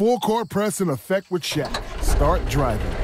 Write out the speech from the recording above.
Full court press in effect with Shaq. Start driving.